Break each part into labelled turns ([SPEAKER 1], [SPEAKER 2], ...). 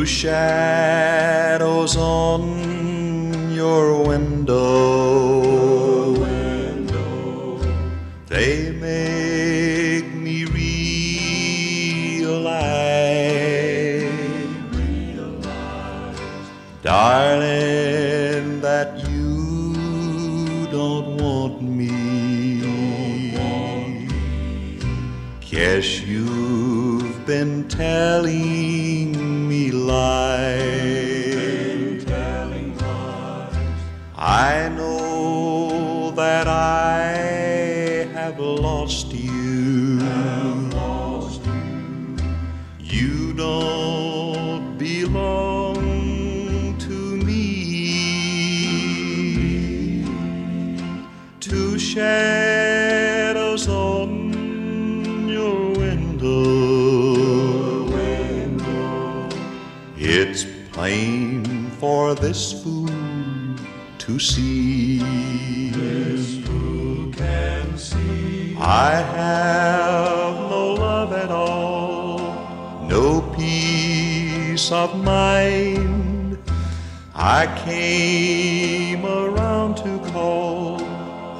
[SPEAKER 1] Two shadows on your window. They make me realize, darling, that you don't want me. Guess you've been telling me lies. I know that I have lost you. You don't belong to me. Two shadows It's plain for this fool to see. This fool can see. I have no love at all, no peace of mind. I came around to call.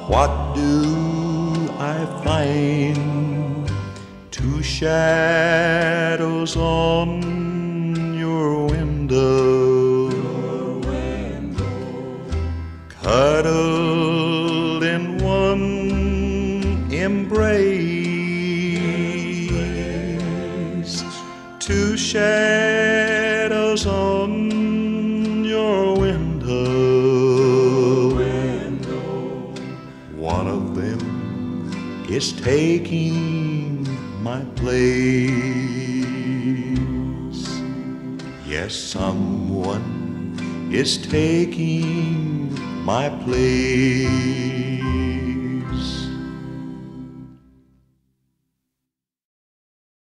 [SPEAKER 1] What do I find? Two shadows on Shadows on your window. One of them is taking my place. Yes, someone is taking my place.